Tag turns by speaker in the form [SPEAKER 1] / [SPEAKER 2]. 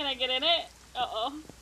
[SPEAKER 1] Can I get in it? Uh-oh.